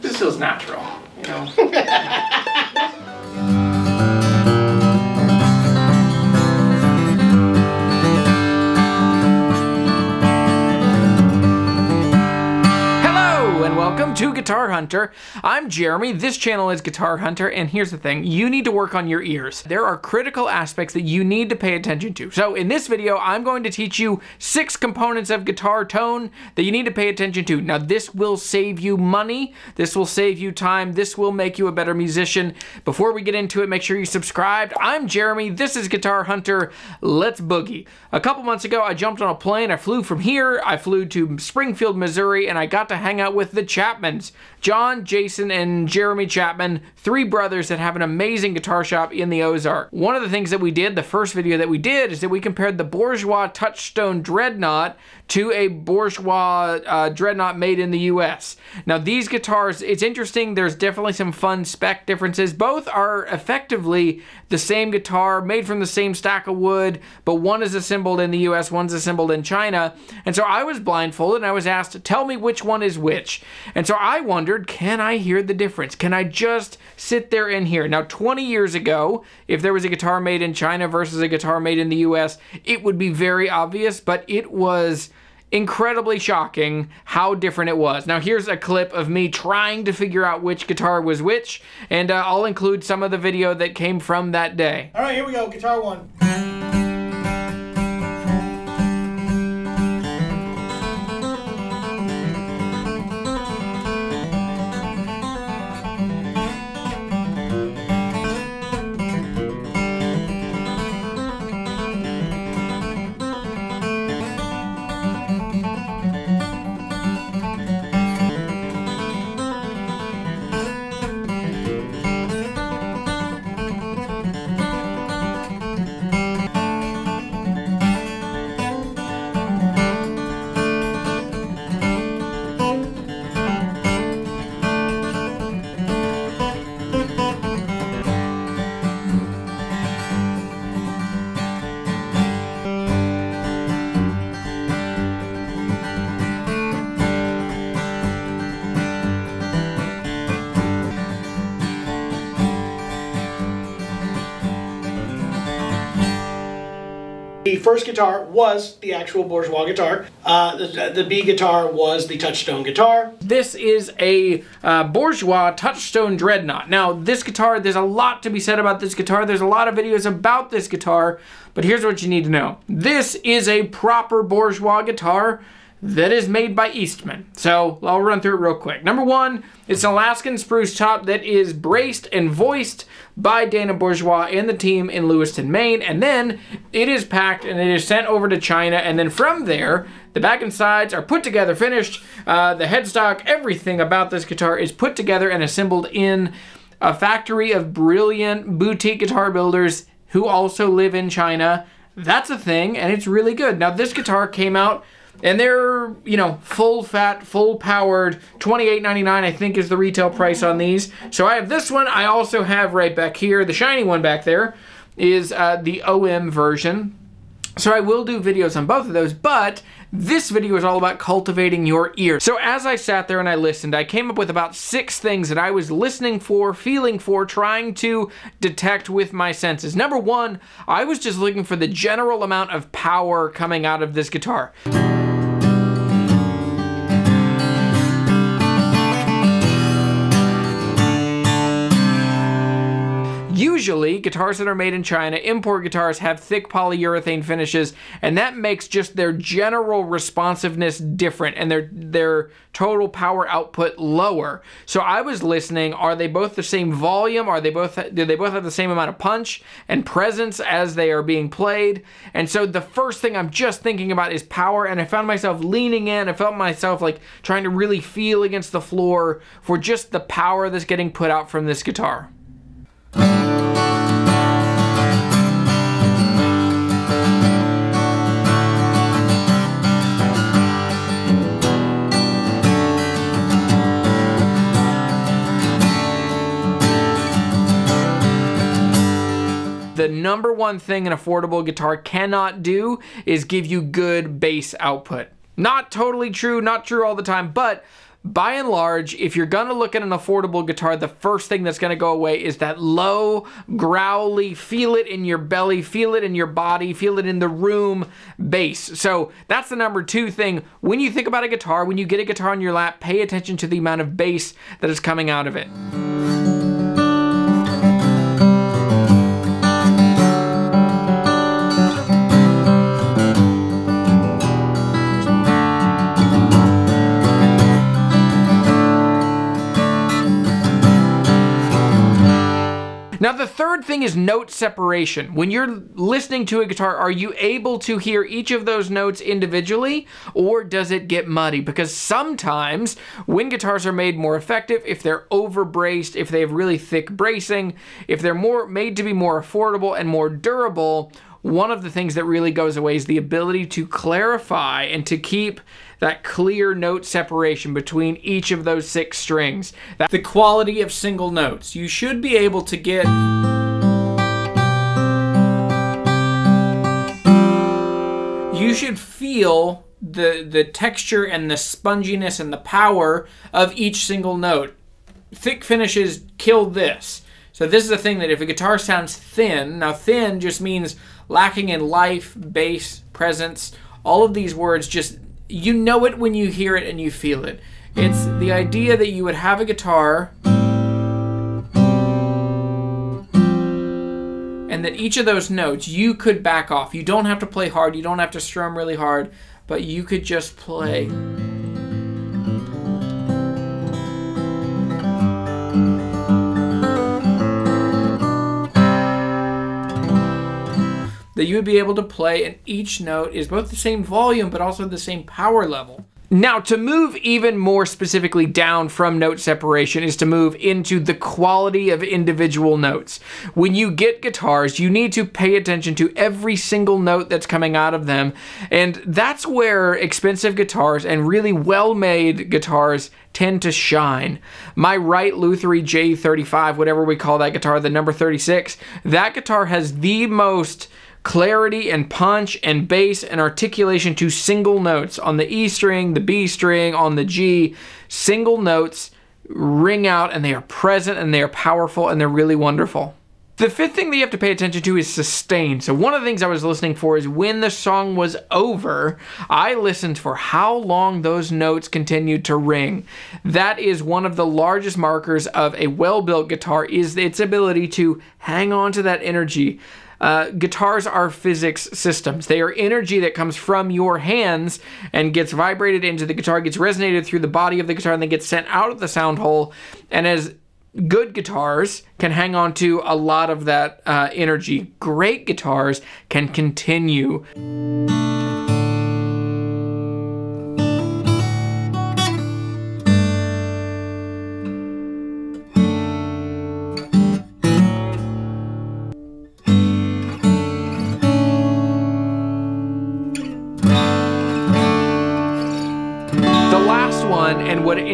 This feels natural, you know. to Guitar Hunter. I'm Jeremy. This channel is Guitar Hunter, and here's the thing you need to work on your ears. There are critical aspects that you need to pay attention to. So, in this video, I'm going to teach you six components of guitar tone that you need to pay attention to. Now, this will save you money, this will save you time, this will make you a better musician. Before we get into it, make sure you subscribe. I'm Jeremy. This is Guitar Hunter. Let's boogie. A couple months ago, I jumped on a plane. I flew from here, I flew to Springfield, Missouri, and I got to hang out with the Chapmans. John, Jason, and Jeremy Chapman, three brothers that have an amazing guitar shop in the Ozark. One of the things that we did, the first video that we did, is that we compared the Bourgeois Touchstone Dreadnought to a Bourgeois uh, Dreadnought made in the US. Now these guitars, it's interesting, there's definitely some fun spec differences. Both are effectively the same guitar, made from the same stack of wood, but one is assembled in the US, one's assembled in China. And so I was blindfolded and I was asked, tell me which one is which. And so I wondered, can I hear the difference? Can I just sit there and hear? Now, 20 years ago, if there was a guitar made in China versus a guitar made in the US, it would be very obvious, but it was incredibly shocking how different it was. Now here's a clip of me trying to figure out which guitar was which, and uh, I'll include some of the video that came from that day. All right, here we go. Guitar one. First guitar was the actual bourgeois guitar. Uh, the, the B guitar was the touchstone guitar. This is a uh, Bourgeois Touchstone Dreadnought. Now, this guitar, there's a lot to be said about this guitar. There's a lot of videos about this guitar, but here's what you need to know. This is a proper Bourgeois guitar that is made by Eastman. So I'll run through it real quick. Number one, it's an Alaskan spruce top that is braced and voiced by Dana Bourgeois and the team in Lewiston, Maine. And then it is packed and it is sent over to China. And then from there, the back and sides are put together, finished. Uh, the headstock, everything about this guitar is put together and assembled in a factory of brilliant boutique guitar builders who also live in China. That's a thing, and it's really good. Now, this guitar came out and they're you know full fat full powered 28.99 i think is the retail price on these so i have this one i also have right back here the shiny one back there is uh, the om version so i will do videos on both of those but this video is all about cultivating your ear. So as I sat there and I listened, I came up with about six things that I was listening for, feeling for, trying to detect with my senses. Number one, I was just looking for the general amount of power coming out of this guitar. Usually, guitars that are made in China, import guitars, have thick polyurethane finishes, and that makes just their general responsiveness different and their their total power output lower. So I was listening, are they both the same volume? Are they both do they both have the same amount of punch and presence as they are being played? And so the first thing I'm just thinking about is power, and I found myself leaning in, I felt myself like trying to really feel against the floor for just the power that's getting put out from this guitar. The number one thing an affordable guitar cannot do is give you good bass output. Not totally true, not true all the time, but by and large, if you're gonna look at an affordable guitar, the first thing that's gonna go away is that low, growly, feel it in your belly, feel it in your body, feel it in the room bass. So that's the number two thing. When you think about a guitar, when you get a guitar on your lap, pay attention to the amount of bass that is coming out of it. Now, the third thing is note separation. When you're listening to a guitar, are you able to hear each of those notes individually, or does it get muddy? Because sometimes when guitars are made more effective, if they're over braced, if they have really thick bracing, if they're more made to be more affordable and more durable, one of the things that really goes away is the ability to clarify and to keep that clear note separation between each of those six strings. That the quality of single notes. You should be able to get you should feel the the texture and the sponginess and the power of each single note. Thick finishes kill this. So this is the thing that if a guitar sounds thin, now thin just means lacking in life, bass, presence, all of these words just you know it when you hear it and you feel it. It's the idea that you would have a guitar and that each of those notes you could back off. You don't have to play hard, you don't have to strum really hard, but you could just play. That you would be able to play, and each note is both the same volume but also the same power level. Now, to move even more specifically down from note separation is to move into the quality of individual notes. When you get guitars, you need to pay attention to every single note that's coming out of them, and that's where expensive guitars and really well-made guitars tend to shine. My right Luthiery J35, whatever we call that guitar, the number 36, that guitar has the most clarity and punch and bass and articulation to single notes on the E string, the B string, on the G. Single notes ring out and they are present and they are powerful and they're really wonderful. The fifth thing that you have to pay attention to is sustain. So one of the things I was listening for is when the song was over, I listened for how long those notes continued to ring. That is one of the largest markers of a well-built guitar is its ability to hang on to that energy. Uh, guitars are physics systems. They are energy that comes from your hands and gets vibrated into the guitar, gets resonated through the body of the guitar, and then gets sent out of the sound hole. And as good guitars can hang on to a lot of that uh, energy, great guitars can continue.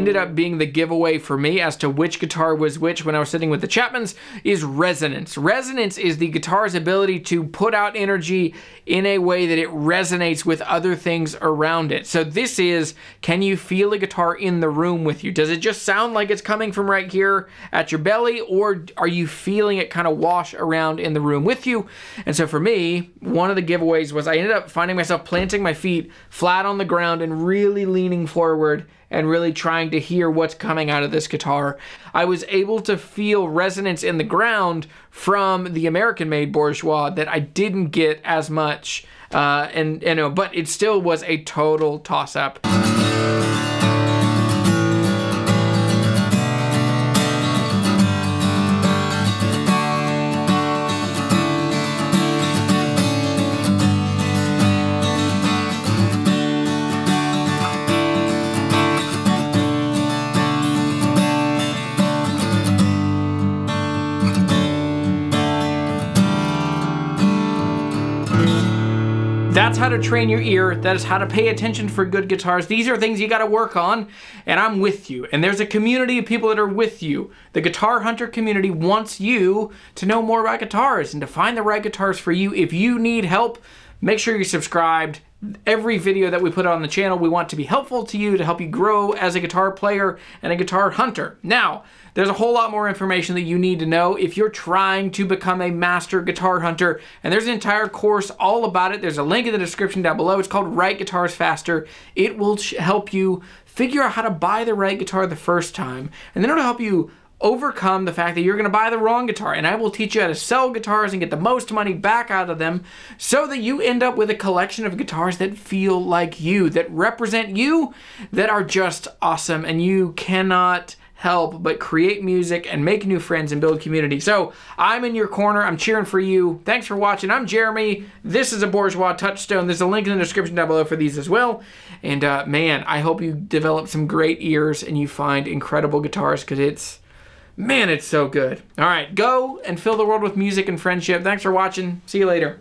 Ended up being the giveaway for me as to which guitar was which when I was sitting with the Chapmans is resonance. Resonance is the guitar's ability to put out energy in a way that it resonates with other things around it. So this is, can you feel a guitar in the room with you? Does it just sound like it's coming from right here at your belly or are you feeling it kind of wash around in the room with you? And so for me, one of the giveaways was I ended up finding myself planting my feet flat on the ground and really leaning forward and really trying to hear what's coming out of this guitar. I was able to feel resonance in the ground from the American-made Bourgeois that I didn't get as much, uh, and you know, but it still was a total toss-up. That's how to train your ear. That is how to pay attention for good guitars. These are things you got to work on, and I'm with you. And there's a community of people that are with you. The Guitar Hunter community wants you to know more about guitars and to find the right guitars for you. If you need help, make sure you're subscribed every video that we put on the channel, we want to be helpful to you to help you grow as a guitar player and a guitar hunter. Now, there's a whole lot more information that you need to know if you're trying to become a master guitar hunter, and there's an entire course all about it. There's a link in the description down below. It's called Right Guitars Faster. It will help you figure out how to buy the right guitar the first time, and then it'll help you overcome the fact that you're going to buy the wrong guitar and I will teach you how to sell guitars and get the most money back out of them so that you end up with a collection of guitars that feel like you, that represent you, that are just awesome and you cannot help but create music and make new friends and build community. So I'm in your corner. I'm cheering for you. Thanks for watching. I'm Jeremy. This is a Bourgeois Touchstone. There's a link in the description down below for these as well. And uh, man, I hope you develop some great ears and you find incredible guitars because it's, man, it's so good. All right, go and fill the world with music and friendship. Thanks for watching. See you later.